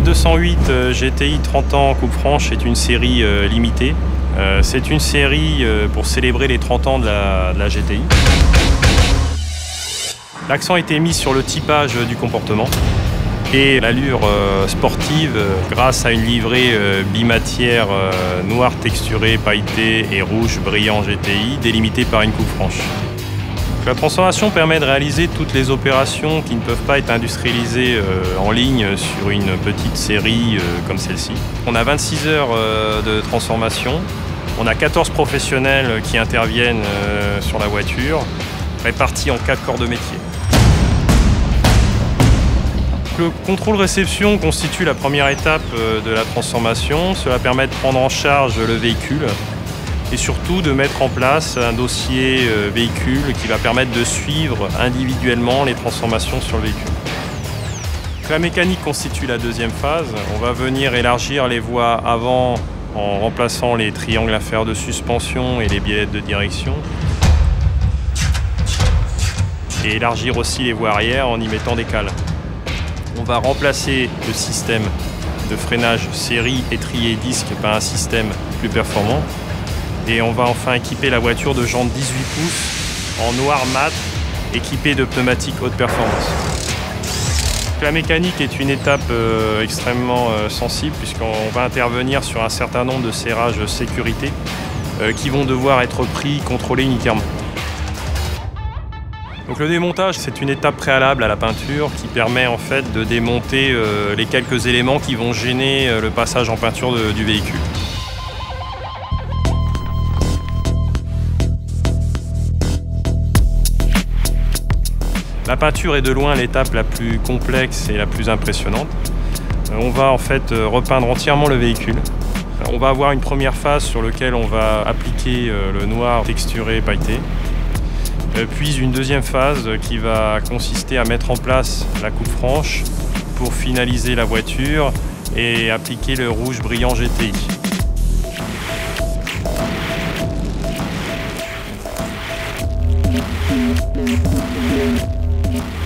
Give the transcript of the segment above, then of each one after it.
208 euh, GTI 30 ans Coupe Franche est une série euh, limitée. Euh, c'est une série pour célébrer les 30 ans de la, de la GTI. L'accent a été mis sur le typage du comportement et l'allure sportive grâce à une livrée bimatière noire texturée, pailletée et rouge brillant GTI délimitée par une coupe franche. La transformation permet de réaliser toutes les opérations qui ne peuvent pas être industrialisées euh, en ligne sur une petite série euh, comme celle-ci. On a 26 heures euh, de transformation, on a 14 professionnels qui interviennent sur la voiture, répartis en 4 corps de métier. Le contrôle réception constitue la première étape de la transformation. Cela permet de prendre en charge le véhicule et surtout de mettre en place un dossier euh, véhicule qui va permettre de suivre individuellement les transformations sur le véhicule. La mécanique constitue la deuxième phase. On va venir élargir les voies avant en remplaçant les triangles à fer de suspension et les biellettes de direction. Et élargir aussi les voies arrière en y mettant des cales. On va remplacer le système de freinage série étrier disque par un système plus performant et on va enfin équiper la voiture de jantes 18 pouces en noir mat équipée de pneumatiques haute performance. La mécanique est une étape euh, extrêmement euh, sensible puisqu'on va intervenir sur un certain nombre de serrages sécurité euh, qui vont devoir être pris, contrôlés unitairement. Donc le démontage, c'est une étape préalable à la peinture qui permet en fait de démonter les quelques éléments qui vont gêner le passage en peinture du véhicule. La peinture est de loin l'étape la plus complexe et la plus impressionnante. Euh, on va en fait euh, repeindre entièrement le véhicule. Euh, on va avoir une première phase sur laquelle on va appliquer le noir texturé pailleté. Puis une deuxième phase qui va consister à mettre en place la coupe franche pour finaliser la voiture et appliquer le rouge brillant GTI.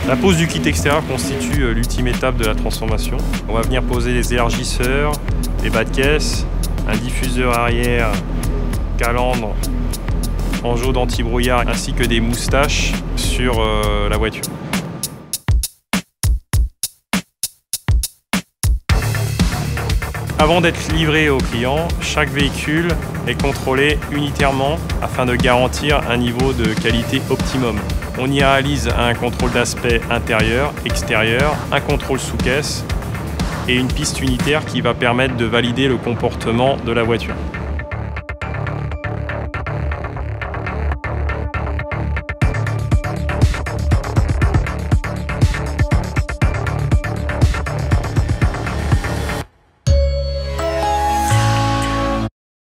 La pose du kit extérieur constitue euh, l'ultime étape de la transformation. On va venir poser les élargisseurs, les bas de caisse, un diffuseur arrière, calandre, enjeu d'anti-brouillard ainsi que des moustaches sur euh, la voiture. Avant d'être livré au client, chaque véhicule est contrôlé unitairement afin de garantir un niveau de qualité optimum. On y réalise un contrôle d'aspect intérieur, extérieur, un contrôle sous caisse et une piste unitaire qui va permettre de valider le comportement de la voiture.